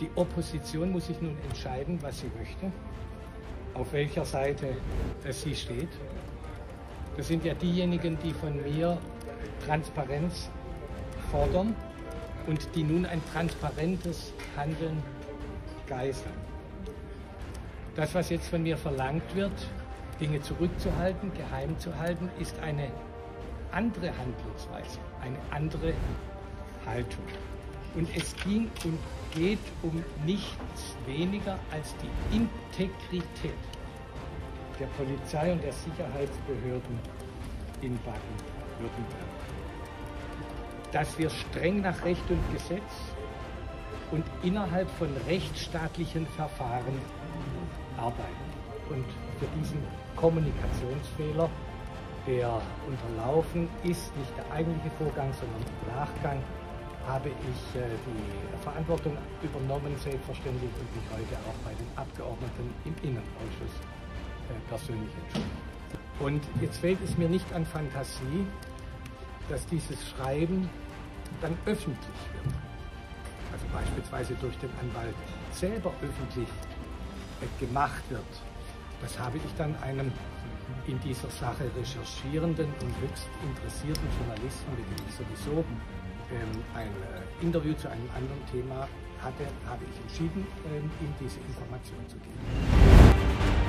Die Opposition muss sich nun entscheiden, was sie möchte, auf welcher Seite sie steht. Das sind ja diejenigen, die von mir Transparenz fordern und die nun ein transparentes Handeln geißeln. Das, was jetzt von mir verlangt wird, Dinge zurückzuhalten, geheim zu halten, ist eine andere Handlungsweise, eine andere Haltung. Und es ging und geht um nichts weniger als die Integrität der Polizei und der Sicherheitsbehörden in Baden-Württemberg. Dass wir streng nach Recht und Gesetz und innerhalb von rechtsstaatlichen Verfahren arbeiten. Und für diesen Kommunikationsfehler, der unterlaufen ist, nicht der eigentliche Vorgang, sondern der Nachgang, habe ich äh, die Verantwortung übernommen, selbstverständlich, und mich heute auch bei den Abgeordneten im Innenausschuss äh, persönlich entschuldigt. Und jetzt fehlt es mir nicht an Fantasie, dass dieses Schreiben dann öffentlich wird. Also beispielsweise durch den Anwalt selber öffentlich äh, gemacht wird. Das habe ich dann einem in dieser Sache recherchierenden und höchst interessierten Journalisten, mit dem ich sowieso ähm, ein äh, Interview zu einem anderen Thema hatte, habe ich entschieden, ähm, ihm diese Information zu geben.